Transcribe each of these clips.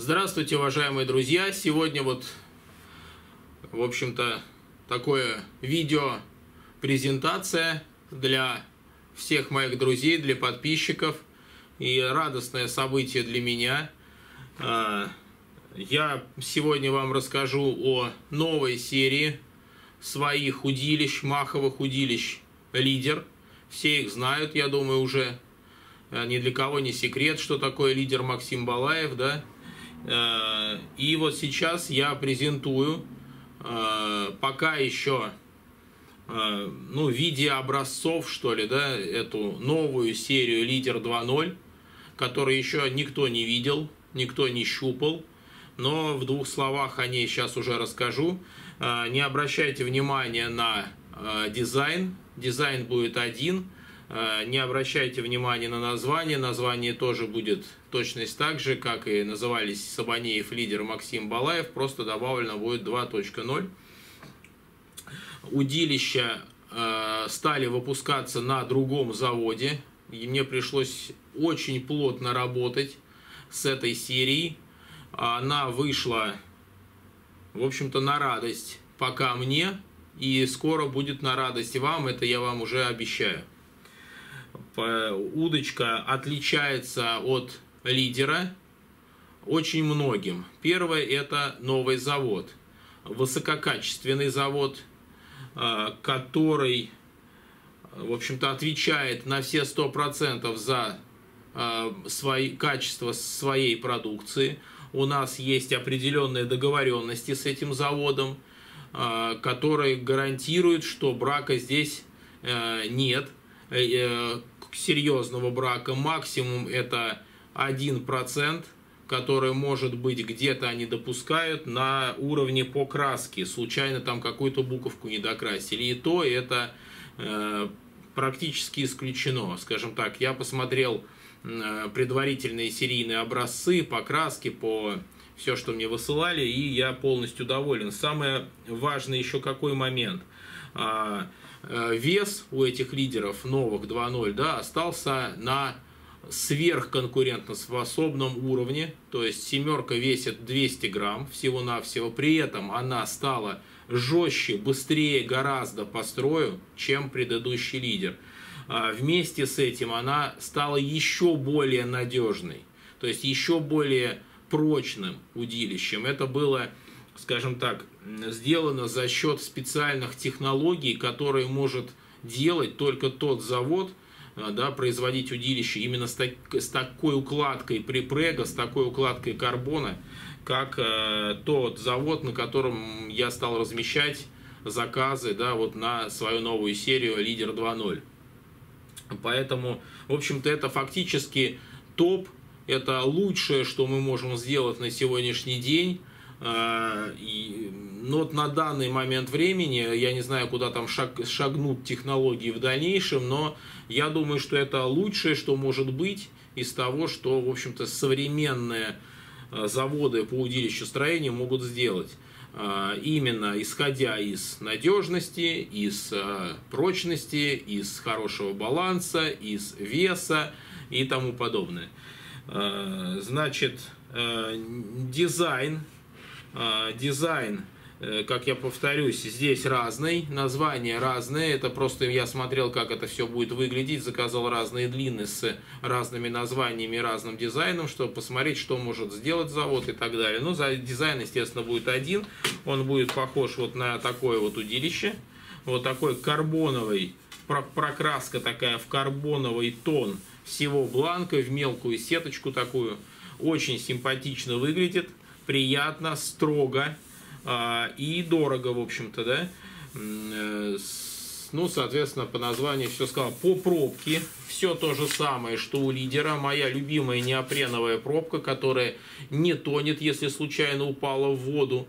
Здравствуйте, уважаемые друзья! Сегодня вот, в общем-то, такое видео презентация для всех моих друзей, для подписчиков и радостное событие для меня. А, я сегодня вам расскажу о новой серии своих удилищ, маховых удилищ «Лидер». Все их знают, я думаю, уже. А, ни для кого не секрет, что такое лидер Максим Балаев, да? А, и вот сейчас я презентую пока еще ну, в виде образцов, что ли, да, эту новую серию «Лидер 2.0», которую еще никто не видел, никто не щупал но в двух словах о ней сейчас уже расскажу. Не обращайте внимания на дизайн, дизайн будет один. А, не обращайте внимания на название, название тоже будет точность так же, как и назывались Сабанеев лидер Максим Балаев, просто добавлено будет 2.0. Удилища стали выпускаться на другом заводе, и мне пришлось очень плотно работать с этой серией, она вышла, в общем-то, на радость пока мне, и скоро будет на радость вам, это я вам уже обещаю. Удочка отличается от лидера очень многим. Первое – это новый завод. Высококачественный завод, а, который, в общем-то, отвечает на все 100% за а, свои, качество своей продукции – у нас есть определенные договоренности с этим заводом, которые гарантируют, что брака здесь э, нет, э, э, серьезного брака. Максимум это 1%, который может быть где-то они допускают на уровне покраски. Случайно там какую-то буковку не докрасили. И то это практически исключено. Скажем так, я посмотрел Э, предварительные серийные образцы, покраски, по все, что мне высылали, и я полностью доволен. Самое важное еще какой момент. Э, вес у этих лидеров новых 2.0 да, остался на сверхконкурентоспособном уровне, то есть семерка весит 200 грамм всего-навсего, при этом она стала жестче, быстрее гораздо по строю, чем предыдущий лидер. А, вместе с этим она стала еще более надежной, то есть еще более прочным удилищем. Это было, скажем так, сделано за счет специальных технологий, которые может делать только тот завод, а, да, производить удилище именно с, так, с такой укладкой припрега, с такой укладкой карбона, как э, тот завод, на котором я стал размещать заказы да, вот на свою новую серию «Лидер 2.0». Поэтому, в общем-то, это фактически топ, это лучшее, что мы можем сделать на сегодняшний день. А, но вот на данный момент времени, я не знаю, куда там шаг, шагнут технологии в дальнейшем, но я думаю, что это лучшее, что может быть из того, что, в общем-то, современные а, заводы по удилищестроению могут сделать. А, именно исходя из надежности, из прочности, из хорошего баланса, из веса и тому подобное. Значит, дизайн, дизайн Э, как я повторюсь, здесь разный, названия разные, это просто я смотрел, как это все будет выглядеть, заказал разные длины с разными названиями, разным дизайном, чтобы посмотреть, что может сделать завод и так далее. Ну, за дизайн, естественно, будет один, он будет похож вот на такое вот удилище, вот такой карбоновый, прокраска такая в карбоновый тон всего бланка, в мелкую сеточку такую, очень симпатично выглядит, приятно, строго, а, и дорого, в общем-то, да. Э, ну, соответственно, по названию все сказал. По пробке все то же самое, что у лидера. Моя любимая неопреновая пробка, которая не тонет, если случайно упала в воду.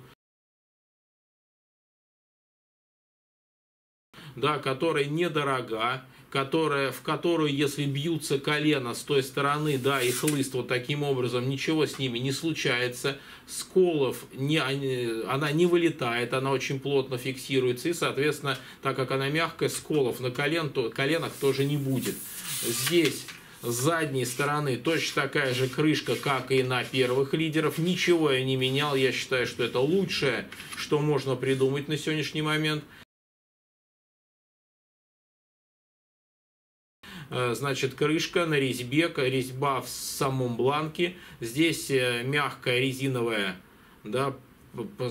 Да, которая недорога, которая, в которую, если бьются колено с той стороны, да, и хлыст вот таким образом, ничего с ними не случается, сколов не, она не вылетает, она очень плотно фиксируется, и, соответственно, так как она мягкая, сколов на колен, то, коленах тоже не будет. Здесь С задней стороны точно такая же крышка, как и на первых лидеров. Ничего я не менял. Я считаю, что это лучшее, что можно придумать на сегодняшний момент. Значит, крышка на резьбе, резьба в самом бланке. Здесь э, мягкая резиновая, да,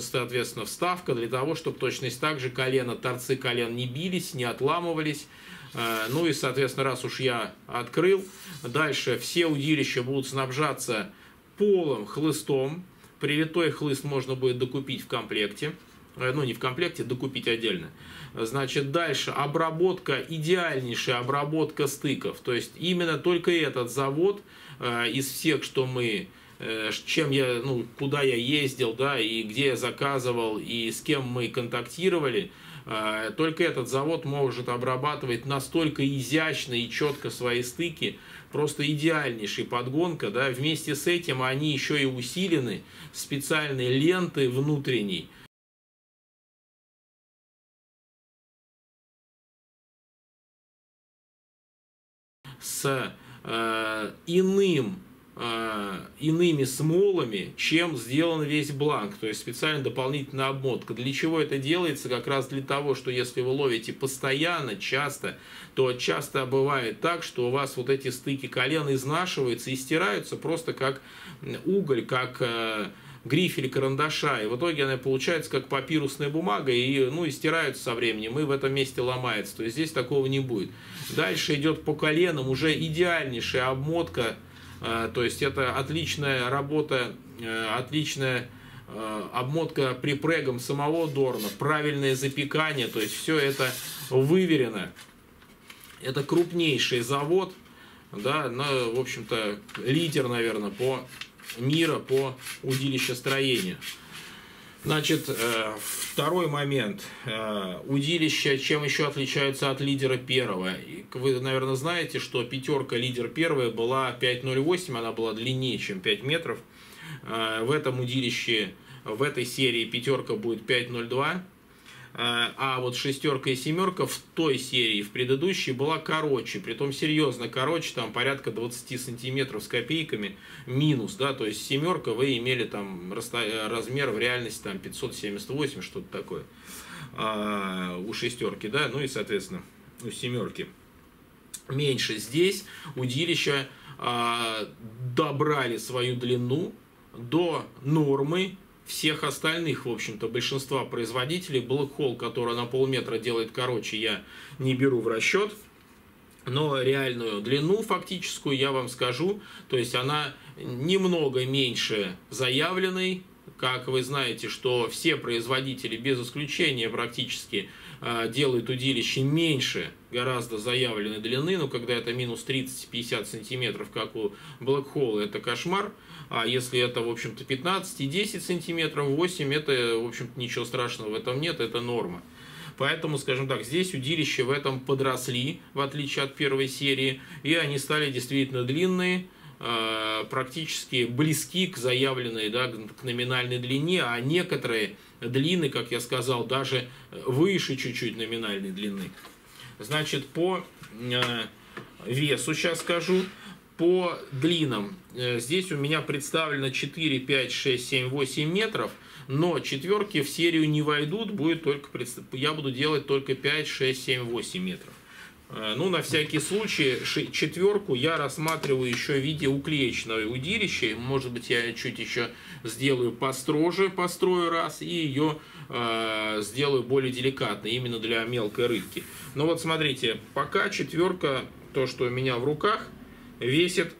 соответственно, вставка для того, чтобы точность так же колено, торцы колен не бились, не отламывались. Э, ну и, соответственно, раз уж я открыл, дальше все удилища будут снабжаться полым хлыстом. Привитой хлыст можно будет докупить в комплекте. Ну, не в комплекте, докупить отдельно. Значит, дальше обработка, идеальнейшая обработка стыков. То есть именно только этот завод э, из всех, что мы э, чем я, ну, куда я ездил, да, и где я заказывал, и с кем мы контактировали, э, только этот завод может обрабатывать настолько изящно и четко свои стыки, просто идеальнейший подгонка, да, вместе с этим они еще и усилены специальной лентой внутренней, с э, иным э, иными смолами, чем сделан весь бланк, то есть специально дополнительная обмотка. Для чего это делается? Как раз для того, что если вы ловите постоянно, часто, то часто бывает так, что у вас вот эти стыки колен изнашиваются и стираются просто как уголь, как э, грифель карандаша, и в итоге она получается как папирусная бумага, и, ну, и стираются со временем, и в этом месте ломается. То есть здесь такого не будет. Дальше идет по коленам уже идеальнейшая обмотка, э, то есть это отличная работа, э, отличная э, обмотка припрегом самого Дорна, правильное запекание, то есть все это выверено. Это крупнейший завод, да, на, в общем-то, лидер, наверное, по мира по удилищестроению. Значит, э, второй момент. Э, удилища чем еще отличаются от лидера первого? Вы, наверное, знаете, что пятерка лидер первая была 5.08, она была длиннее, чем 5 метров. Э, в этом удилище, в этой серии пятерка будет 5.02 Э, а вот шестерка и семерка в той серии, в предыдущей, была короче, притом серьезно короче, там порядка 20 сантиметров с копейками минус, да, то есть семерка вы имели там размер в реальности там 578, что-то такое а, у шестерки, да, ну и, соответственно, у семерки меньше. Здесь удилища а, добрали свою длину до нормы всех остальных, в общем-то, большинства производителей. Black Hole, который на полметра делает короче, я не беру в расчет. Но реальную длину фактическую я вам скажу, то есть она немного меньше заявленной, как вы знаете, что все производители без исключения практически а, делают удилище меньше гораздо заявленной длины, но когда это минус 30-50 сантиметров, как у Hole, это кошмар. А если это, в общем-то, 15 и 10 сантиметров, 8, это, в общем-то, ничего страшного в этом нет, это норма. Поэтому, скажем так, здесь удилища в этом подросли, в отличие от первой серии, и они стали действительно длинные, практически близки к заявленной, да, к номинальной длине, а некоторые длины, как я сказал, даже выше чуть-чуть номинальной длины. Значит, по а, весу сейчас скажу по длинам. Э, здесь у меня представлено 4, 5, 6, 7, 8 метров, но четверки в серию не войдут, будет только, я буду делать только 5, 6, 7, 8 метров. Э, ну, на всякий случай, четверку я рассматриваю еще в виде уклеечного удилища. Может быть, я чуть еще сделаю построже, построю раз, и ее э, сделаю более деликатной, именно для мелкой рыбки. Но вот смотрите, пока четверка, то, что у меня в руках – весит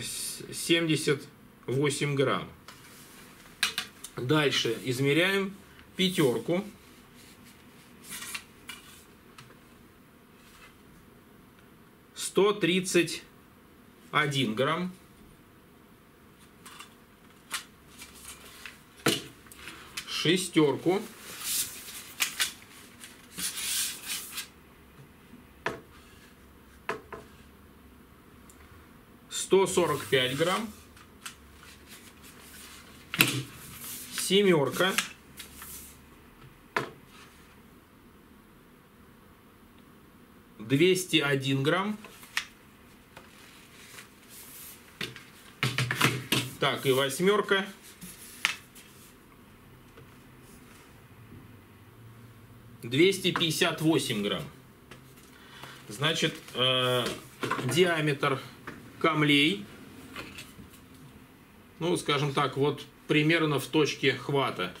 78 грамм. Дальше измеряем пятерку. Сто тридцать один грамм. Шестерку. 145 грамм. Семерка. Двести один грамм. Так, и восьмерка. Двести пятьдесят восемь грамм. Значит, э, диаметр камлей, ну, скажем так, вот примерно в точке хвата.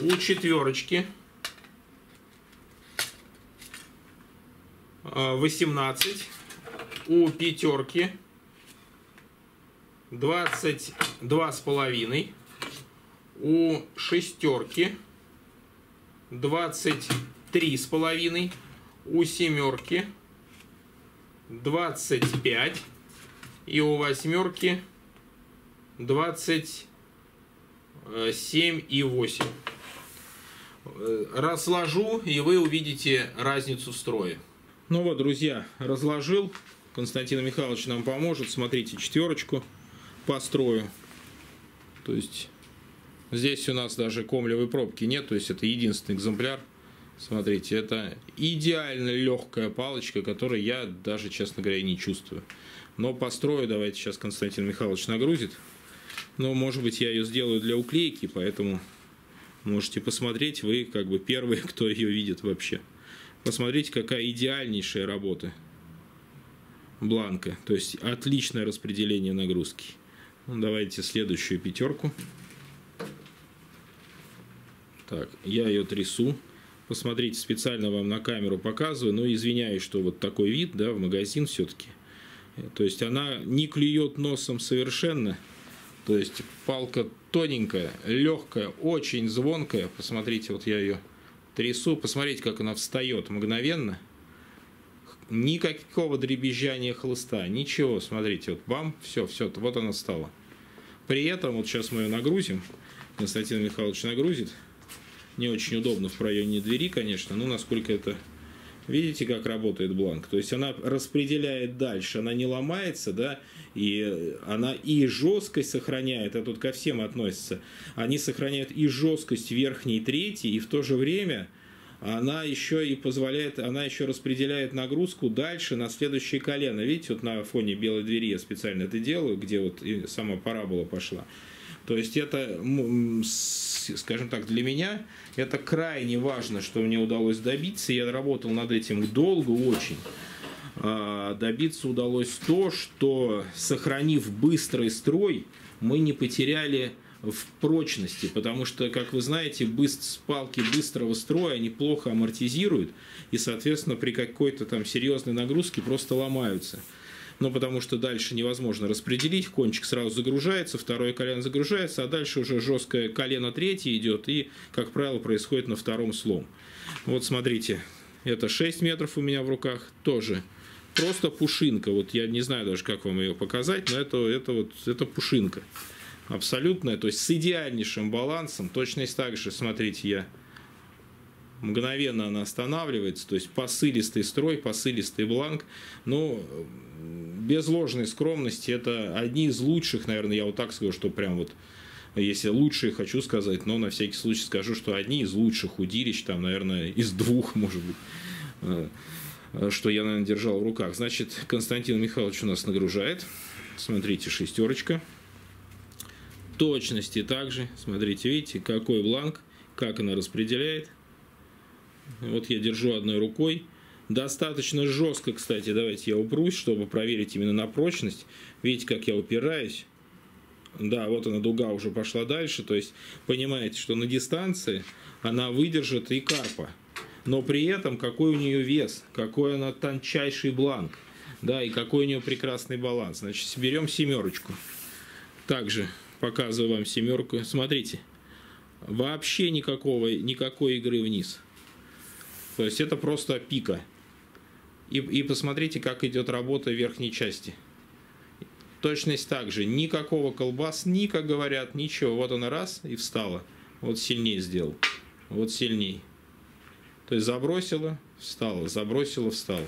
У четверочки 18, у пятерки 22 с половиной, у шестерки 23 с половиной, у семерки 25 и у восьмерки 27 и 8. Э, разложу, и вы увидите разницу в строе. Ну вот, друзья, разложил. Константин Михайлович нам поможет. Смотрите, четверочку по строю. То есть здесь у нас даже комлевой пробки нет. То есть это единственный экземпляр. Смотрите, это идеально легкая палочка, которую я даже, честно говоря, не чувствую. Но по строю давайте сейчас Константин Михайлович нагрузит. Но, может быть, я ее сделаю для уклейки, поэтому можете посмотреть. Вы как бы первые, кто ее видит вообще. Посмотрите, какая идеальнейшая работа бланка. То есть отличное распределение нагрузки. Ну, давайте следующую пятерку. Так, я ее трясу. Посмотрите, специально вам на камеру показываю, но извиняюсь, что вот такой вид, да, в магазин все-таки. То есть она не клюет носом совершенно. То есть палка тоненькая, легкая, очень звонкая. Посмотрите, вот я ее трясу, посмотрите, как она встает мгновенно. Никакого дребезжания хлыста, ничего, смотрите, вот бам, все, все, вот она стала. При этом, вот сейчас мы ее нагрузим, Константин Михайлович нагрузит, не очень удобно в проеме двери, конечно, но насколько это Видите, как работает бланк? То есть она распределяет дальше, она не ломается, да, и она и жесткость сохраняет, а тут ко всем относится. Они сохраняют и жесткость верхней трети, и в то же время она еще и позволяет, она еще распределяет нагрузку дальше на следующее колено. Видите, вот на фоне белой двери я специально это делаю, где вот и сама парабола пошла. То есть это, скажем так, для меня это крайне важно, что мне удалось добиться. Я работал над этим долго очень. А, добиться удалось то, что сохранив быстрый строй, мы не потеряли в прочности, потому что, как вы знаете, быстр, палки быстрого строя, они плохо амортизируют, и, соответственно, при какой-то там серьезной нагрузке просто ломаются. Но потому что дальше невозможно распределить, кончик сразу загружается, второе колено загружается, а дальше уже жесткое колено третье идет, и, как правило, происходит на втором слом. Вот смотрите, это 6 метров у меня в руках, тоже просто пушинка, вот я не знаю даже, как вам ее показать, но это, это вот, это пушинка абсолютная, то есть с идеальнейшим балансом, точность также, смотрите, я мгновенно она останавливается, то есть посылистый строй, посылистый бланк, но без ложной скромности, это одни из лучших, наверное, я вот так скажу, что прям вот, если лучшие хочу сказать, но на всякий случай скажу, что одни из лучших удилищ, там, наверное, из двух, может быть, э, что я, наверное, держал в руках. Значит, Константин Михайлович у нас нагружает. Смотрите, шестерочка. Точности также. Смотрите, видите, какой бланк, как она распределяет. Вот я держу одной рукой. Достаточно жестко, кстати, давайте я упрусь, чтобы проверить именно на прочность. Видите, как я упираюсь. Да, вот она, дуга уже пошла дальше. То есть, понимаете, что на дистанции она выдержит и карпа. Но при этом, какой у нее вес, какой она тончайший бланк. Да, и какой у нее прекрасный баланс. Значит, берем семерочку. Также показываю вам семерку. Смотрите, вообще никакого, никакой игры вниз. То есть это просто пика. И, и посмотрите, как идет работа верхней части. Точность также. Никакого колбас, ни, как говорят, ничего. Вот она раз и встала. Вот сильнее сделал. Вот сильней. То есть забросила, встала, забросила, встала.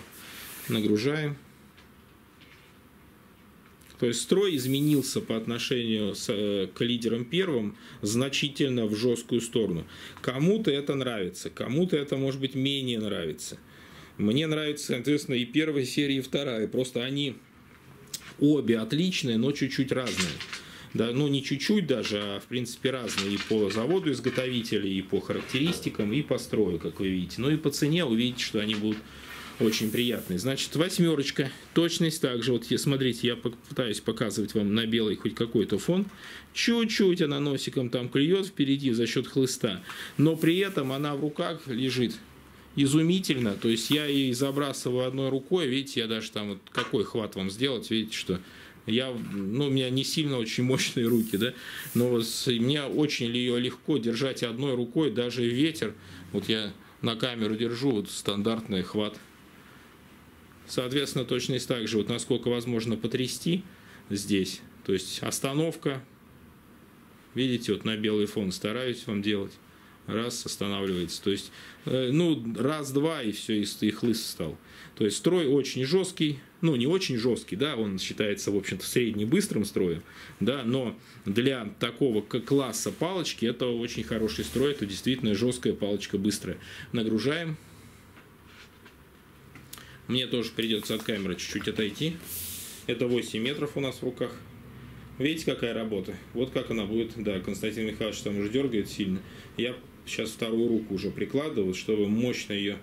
Нагружаем. То есть строй изменился по отношению с, э, к лидерам первым значительно в жесткую сторону. Кому-то это нравится, кому-то это может быть менее нравится. Мне нравится, соответственно, и первая серия, и вторая. Просто они обе отличные, но чуть-чуть разные. да, ну не чуть-чуть даже, а в принципе разные и по заводу изготовителей, и по характеристикам, и по строю, как вы видите. Ну и по цене увидите, что они будут очень приятные. Значит, восьмерочка, точность также. Вот смотрите, я пытаюсь показывать вам на белый хоть какой-то фон. Чуть-чуть она носиком там клюет впереди за счет хлыста, но при этом она в руках лежит изумительно. То есть я и забрасываю одной рукой, видите, я даже там вот какой хват вам сделать, видите, что я, ну, у меня не сильно очень мощные руки, да, но вот мне очень ее легко держать одной рукой, даже ветер, вот я на камеру держу, вот стандартный хват. Соответственно, точность также, вот насколько возможно потрясти здесь, то есть остановка, видите, вот на белый фон стараюсь вам делать раз, останавливается. То есть, э, ну, раз-два, и все, и, и хлыст стал. То есть, строй очень жесткий, ну, не очень жесткий, да, он считается, в общем-то, средне-быстрым строем, да, но для такого класса палочки это очень хороший строй, это действительно жесткая палочка быстрая. Нагружаем. Мне тоже придется от камеры чуть-чуть отойти. Это 8 метров у нас в руках. Видите, какая работа? Вот как она будет. Да, Константин Михайлович там уже дергает сильно. Я сейчас вторую руку уже прикладываю, чтобы мощно ее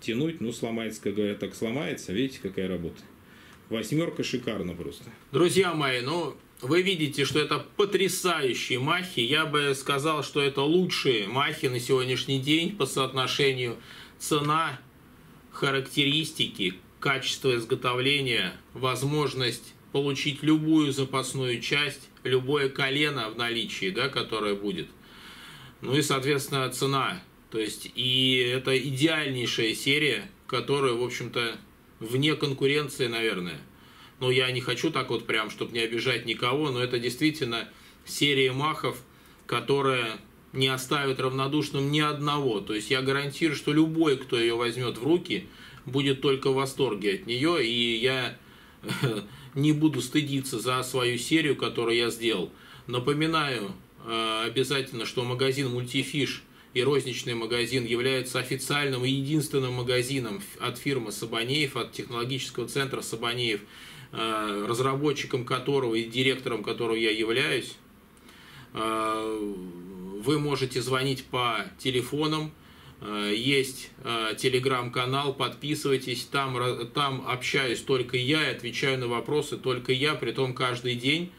тянуть. Ну, сломается, как говорят, так сломается. Видите, какая работа. Восьмерка шикарно просто. Друзья мои, ну, вы видите, что это потрясающие махи. Я бы сказал, что это лучшие махи на сегодняшний день по соотношению цена, характеристики, качество изготовления, возможность получить любую запасную часть, любое колено в наличии, да, которое будет – ну и, соответственно, цена. То есть, и это идеальнейшая серия, которая, в общем-то, вне конкуренции, наверное. Но я не хочу так вот прям, чтобы не обижать никого, но это действительно серия махов, которая не оставит равнодушным ни одного. То есть я гарантирую, что любой, кто ее возьмет в руки, будет только в восторге от нее, и я не буду стыдиться за свою серию, которую я сделал. Напоминаю, Э, обязательно, что магазин Мультифиш и розничный магазин являются официальным и единственным магазином от фирмы Сабанеев, от технологического центра Сабанеев, э, разработчиком которого и директором которого я являюсь. Э, вы можете звонить по телефонам, есть телеграм-канал, подписывайтесь, там, там общаюсь только я, отвечаю на вопросы только я, при том каждый день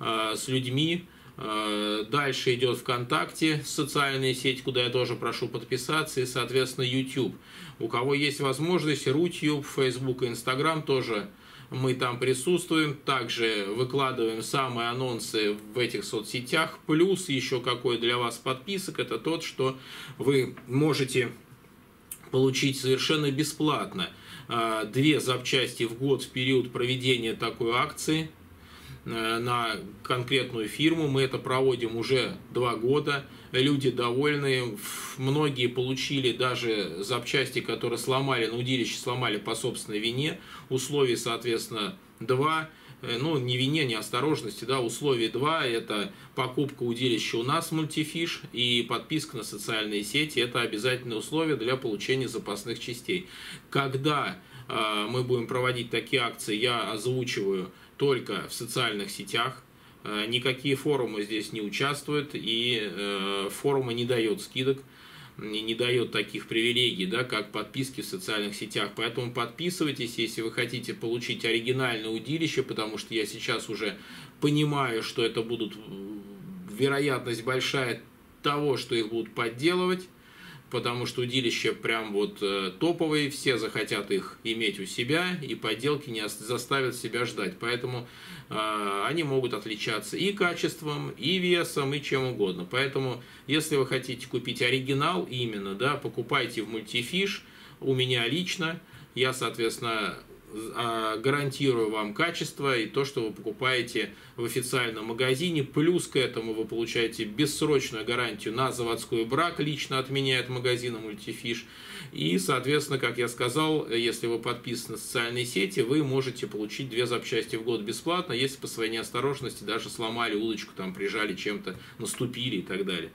с людьми, Э, дальше идет ВКонтакте, социальная сеть, куда я тоже прошу подписаться, и, соответственно, YouTube. У кого есть возможность, Рутюб, Facebook и Instagram тоже мы там присутствуем. Также выкладываем самые анонсы в этих соцсетях. Плюс еще какой для вас подписок, это тот, что вы можете получить совершенно бесплатно э, две запчасти в год в период проведения такой акции – на конкретную фирму. Мы это проводим уже два года. Люди довольны. Многие получили даже запчасти, которые сломали на удилище, сломали по собственной вине. Условий, соответственно, два э, ну, не вине, не осторожности, да, условие два – это покупка удилища у нас мультифиш и подписка на социальные сети – это обязательное условие для получения запасных частей. Когда э, мы будем проводить такие акции, я озвучиваю только в социальных сетях. Э, никакие форумы здесь не участвуют, и э, форумы не дает скидок, не дает таких привилегий, да, как подписки в социальных сетях. Поэтому подписывайтесь, если вы хотите получить оригинальное удилище, потому что я сейчас уже понимаю, что это будут вероятность большая того, что их будут подделывать потому что удилища прям вот э, топовые, все захотят их иметь у себя, и подделки не заставят себя ждать. Поэтому э, они могут отличаться и качеством, и весом, и чем угодно. Поэтому, если вы хотите купить оригинал именно, да, покупайте в мультифиш, у меня лично, я, соответственно, гарантирую вам качество и то, что вы покупаете в официальном магазине. Плюс к этому вы получаете бессрочную гарантию на заводской брак, лично отменяет магазина Мультифиш. И, соответственно, как я сказал, если вы подписаны на социальные сети, вы можете получить две запчасти в год бесплатно, если по своей неосторожности даже сломали удочку, там прижали чем-то, наступили и так далее.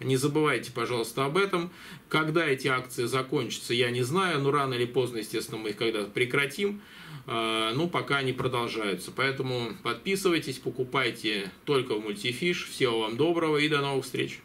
Не забывайте, пожалуйста, об этом. Когда эти акции закончатся, я не знаю, но рано или поздно, естественно, мы их когда-то прекратим. А, ну, пока они продолжаются. Поэтому подписывайтесь, покупайте только в мультифиш. Всего вам доброго и до новых встреч.